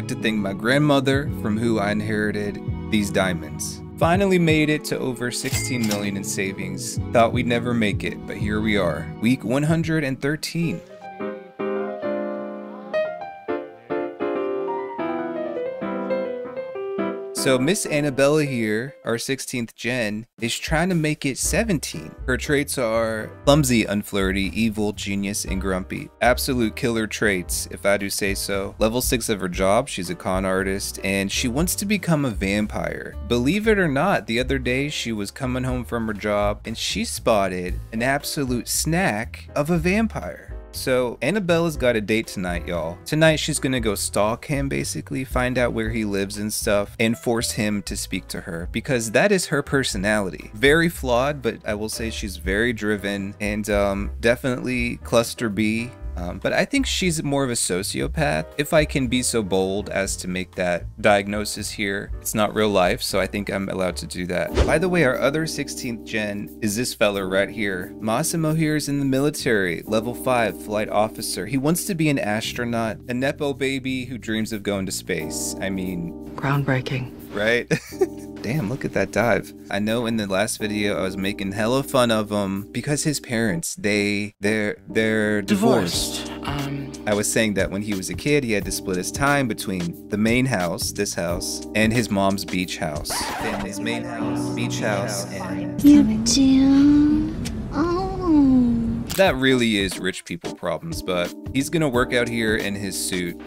like to thank my grandmother, from who I inherited these diamonds. Finally made it to over 16 million in savings. Thought we'd never make it, but here we are. Week 113. So Miss Annabella here, our 16th gen, is trying to make it 17. Her traits are clumsy, unflirty, evil, genius, and grumpy. Absolute killer traits, if I do say so. Level 6 of her job, she's a con artist, and she wants to become a vampire. Believe it or not, the other day she was coming home from her job and she spotted an absolute snack of a vampire. So Annabella's got a date tonight, y'all. Tonight she's gonna go stalk him basically, find out where he lives and stuff, and force him to speak to her because that is her personality. Very flawed, but I will say she's very driven and um, definitely cluster B um, but I think she's more of a sociopath, if I can be so bold as to make that diagnosis here. It's not real life, so I think I'm allowed to do that. By the way, our other 16th gen is this fella right here. Massimo here is in the military, level 5, flight officer. He wants to be an astronaut, a Nepo baby who dreams of going to space. I mean... Groundbreaking. Right? Damn, look at that dive. I know in the last video I was making hella fun of him because his parents, they, they're, they're divorced. divorced. Um, I was saying that when he was a kid, he had to split his time between the main house, this house, and his mom's beach house. Family's main house, beach house, and... You do? Oh. That really is rich people problems, but he's gonna work out here in his suit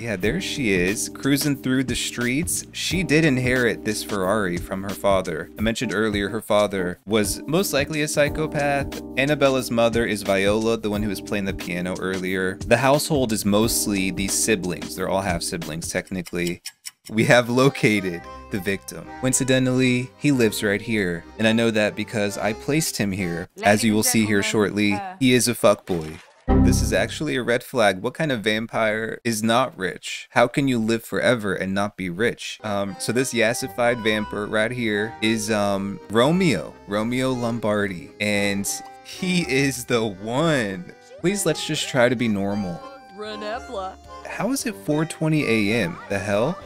yeah, there she is, cruising through the streets. She did inherit this Ferrari from her father. I mentioned earlier her father was most likely a psychopath. Annabella's mother is Viola, the one who was playing the piano earlier. The household is mostly these siblings. They're all half siblings, technically. We have located the victim. Coincidentally, he lives right here, and I know that because I placed him here. As you will see here shortly, he is a fuckboy. This is actually a red flag. What kind of vampire is not rich? How can you live forever and not be rich? Um, so this yassified vampire right here is um, Romeo, Romeo Lombardi, and he is the one. Please let's just try to be normal. How is it 4:20 a.m.? The hell?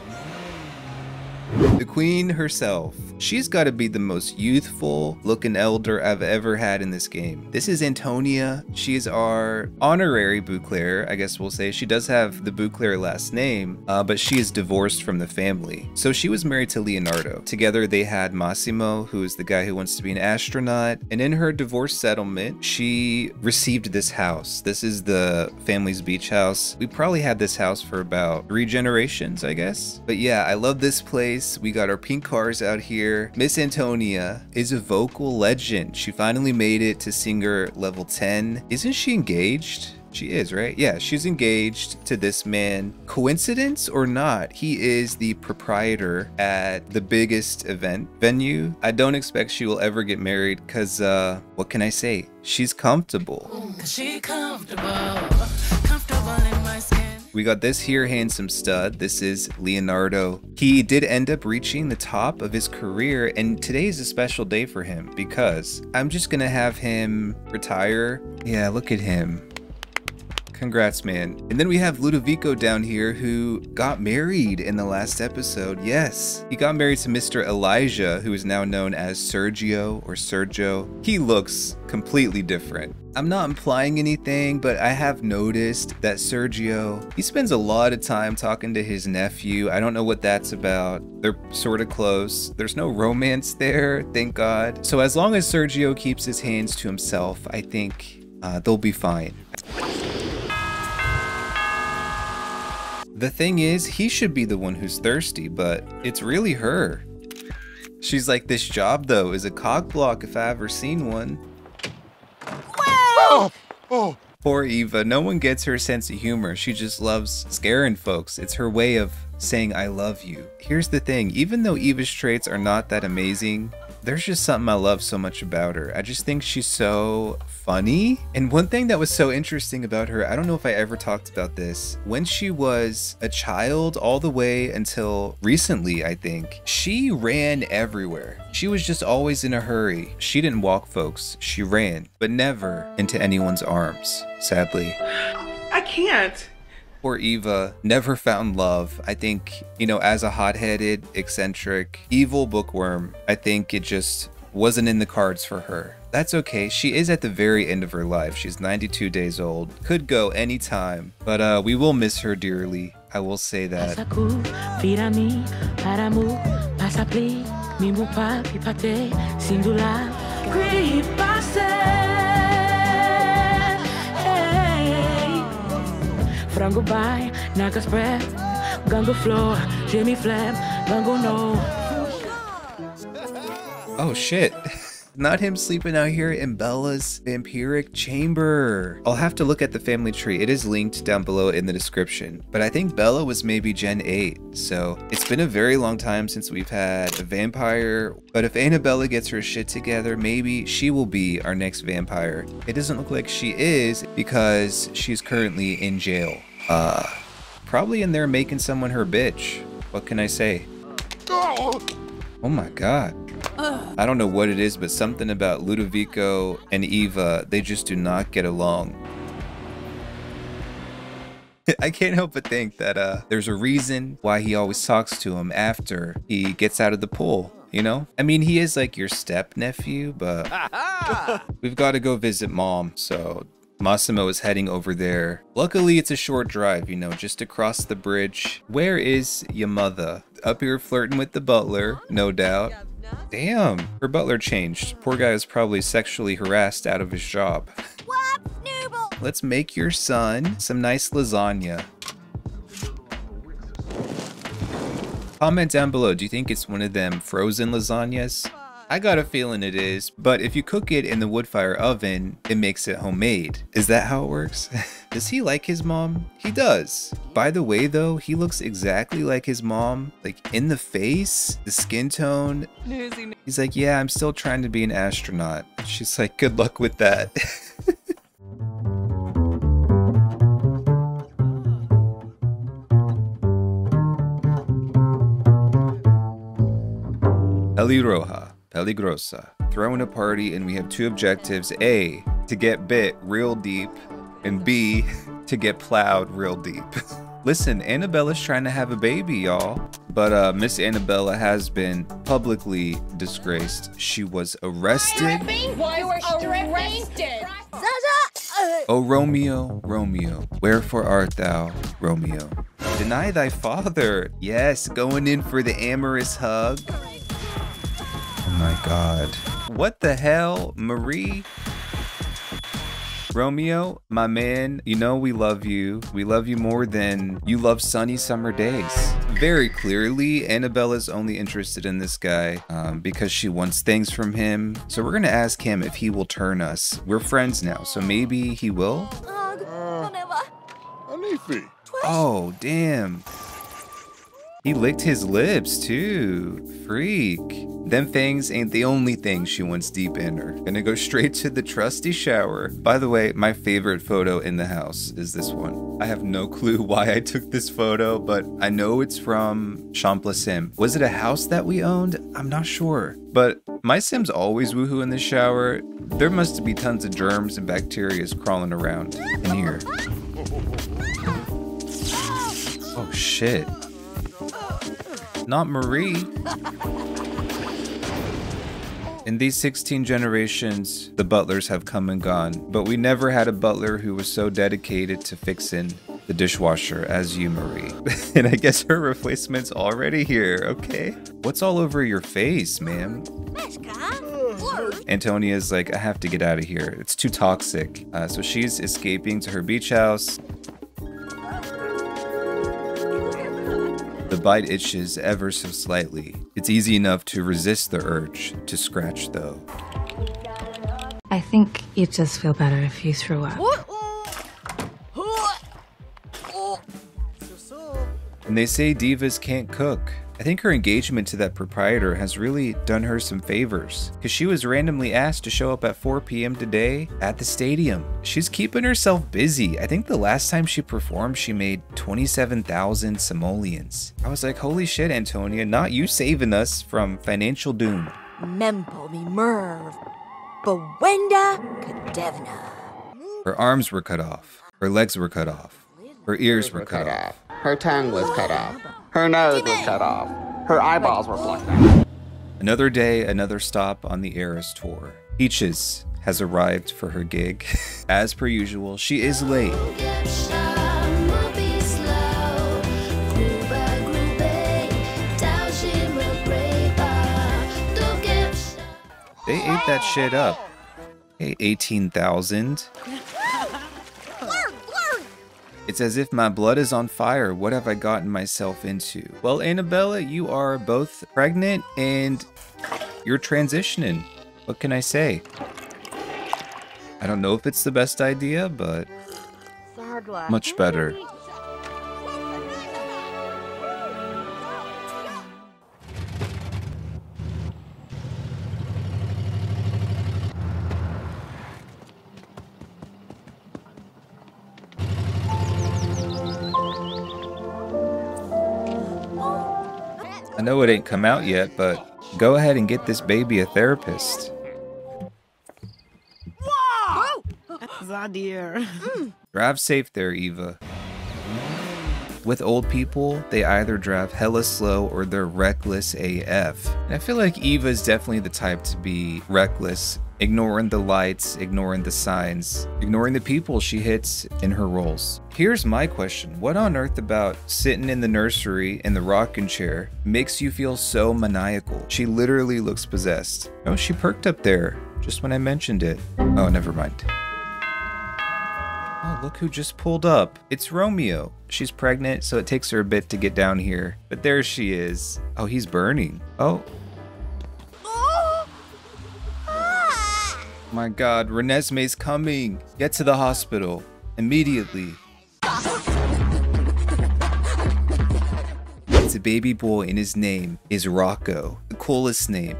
Queen herself. She's got to be the most youthful looking elder I've ever had in this game. This is Antonia. She's our honorary Beauclair, I guess we'll say. She does have the Beauclair last name, uh, but she is divorced from the family. So she was married to Leonardo. Together they had Massimo, who is the guy who wants to be an astronaut. And in her divorce settlement, she received this house. This is the family's beach house. We probably had this house for about three generations, I guess. But yeah, I love this place. We got our pink cars out here. Miss Antonia is a vocal legend. She finally made it to singer level 10. Isn't she engaged? She is, right? Yeah, she's engaged to this man. Coincidence or not, he is the proprietor at the biggest event venue. I don't expect she will ever get married because, uh, what can I say? She's comfortable. She comfortable. We got this here handsome stud. This is Leonardo. He did end up reaching the top of his career and today is a special day for him because I'm just gonna have him retire. Yeah, look at him. Congrats, man. And then we have Ludovico down here who got married in the last episode. Yes, he got married to Mr. Elijah, who is now known as Sergio or Sergio. He looks completely different. I'm not implying anything, but I have noticed that Sergio, he spends a lot of time talking to his nephew. I don't know what that's about. They're sort of close. There's no romance there, thank God. So as long as Sergio keeps his hands to himself, I think uh, they'll be fine. The thing is, he should be the one who's thirsty, but it's really her. She's like, this job though is a cog block if I ever seen one. Oh, oh, Poor Eva. No one gets her sense of humor. She just loves scaring folks. It's her way of saying I love you. Here's the thing, even though Eva's traits are not that amazing, there's just something I love so much about her. I just think she's so funny. And one thing that was so interesting about her, I don't know if I ever talked about this, when she was a child all the way until recently, I think, she ran everywhere. She was just always in a hurry. She didn't walk folks, she ran, but never into anyone's arms, sadly. I can't poor Eva never found love. I think, you know, as a hot headed, eccentric, evil bookworm, I think it just wasn't in the cards for her. That's okay. She is at the very end of her life. She's 92 days old. Could go anytime. But uh, we will miss her dearly. I will say that. Frango by, naga spread, gango floor, Jimmy Flam, gango no. Oh shit. Not him sleeping out here in Bella's vampiric chamber. I'll have to look at the family tree. It is linked down below in the description. But I think Bella was maybe Gen 8. So it's been a very long time since we've had a vampire. But if Annabella gets her shit together, maybe she will be our next vampire. It doesn't look like she is because she's currently in jail. Uh, probably in there making someone her bitch. What can I say? Oh my god. I don't know what it is, but something about Ludovico and Eva, they just do not get along. I can't help but think that uh, there's a reason why he always talks to him after he gets out of the pool, you know? I mean, he is like your step nephew, but we've got to go visit mom, so Massimo is heading over there. Luckily, it's a short drive, you know, just across the bridge. Where is your mother? Up here flirting with the butler, no doubt. Damn, her butler changed. Poor guy was probably sexually harassed out of his job. Let's make your son some nice lasagna. Comment down below, do you think it's one of them frozen lasagnas? I got a feeling it is, but if you cook it in the wood fire oven, it makes it homemade. Is that how it works? does he like his mom? He does. By the way though, he looks exactly like his mom, like in the face, the skin tone. He's like, yeah, I'm still trying to be an astronaut. She's like, good luck with that. Eli Roja. Peligrosa. Throwing a party and we have two objectives. A, to get bit real deep, and B, to get plowed real deep. Listen, Annabella's trying to have a baby, y'all. But uh, Miss Annabella has been publicly disgraced. She was arrested. arrested. Oh, Romeo, Romeo, wherefore art thou, Romeo? Deny thy father. Yes, going in for the amorous hug my god. What the hell, Marie? Romeo, my man, you know we love you. We love you more than you love sunny summer days. Very clearly, Annabella's only interested in this guy um, because she wants things from him. So we're gonna ask him if he will turn us. We're friends now, so maybe he will? Uh, oh, damn. He licked his lips too. Freak. Them things ain't the only thing she wants deep in her. Gonna go straight to the trusty shower. By the way, my favorite photo in the house is this one. I have no clue why I took this photo, but I know it's from Champs Les Sims. Was it a house that we owned? I'm not sure. But my Sims always woohoo in the shower. There must be tons of germs and bacteria crawling around in here. Oh shit. Not Marie. In these 16 generations, the butlers have come and gone, but we never had a butler who was so dedicated to fixing the dishwasher as you, Marie. and I guess her replacement's already here, okay? What's all over your face, ma'am? Antonia's like, I have to get out of here. It's too toxic. Uh, so she's escaping to her beach house. bite itches ever so slightly. It's easy enough to resist the urge to scratch, though. I think you'd just feel better if you threw up. And they say divas can't cook, I think her engagement to that proprietor has really done her some favors, because she was randomly asked to show up at 4 p.m. today at the stadium. She's keeping herself busy. I think the last time she performed, she made 27,000 simoleons. I was like, holy shit, Antonia, not you saving us from financial doom. Mempo me Merv, Bewenda Kadevna. Her arms were cut off. Her legs were cut off. Her ears were cut off. Her tongue was cut off. Her nose was cut off. Her eyeballs were plucked out. Another day, another stop on the Eras tour. Peaches has arrived for her gig. As per usual, she is late. They ate that shit up. Hey, 18,000. It's as if my blood is on fire. What have I gotten myself into? Well, Annabella, you are both pregnant and you're transitioning. What can I say? I don't know if it's the best idea, but much better. Know it ain't come out yet, but go ahead and get this baby a therapist. Zadir. Drive safe there, Eva. With old people, they either drive hella slow or they're reckless AF. And I feel like Eva is definitely the type to be reckless, ignoring the lights, ignoring the signs, ignoring the people she hits in her roles. Here's my question What on earth about sitting in the nursery in the rocking chair makes you feel so maniacal? She literally looks possessed. Oh, she perked up there just when I mentioned it. Oh, never mind. Oh, look who just pulled up. It's Romeo. She's pregnant, so it takes her a bit to get down here. But there she is. Oh, he's burning. Oh. My god, Renesmee's coming. Get to the hospital. Immediately. It's a baby boy and his name is Rocco. The coolest name.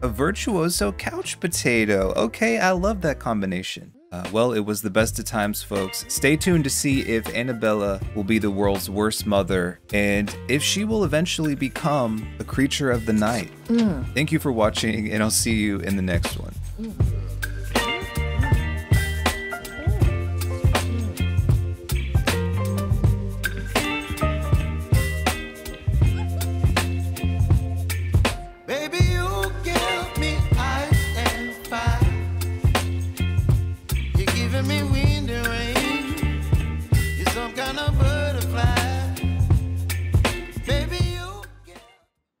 A virtuoso couch potato. Okay, I love that combination. Uh, well, it was the best of times, folks. Stay tuned to see if Annabella will be the world's worst mother and if she will eventually become a creature of the night. Thank you for watching, and I'll see you in the next one.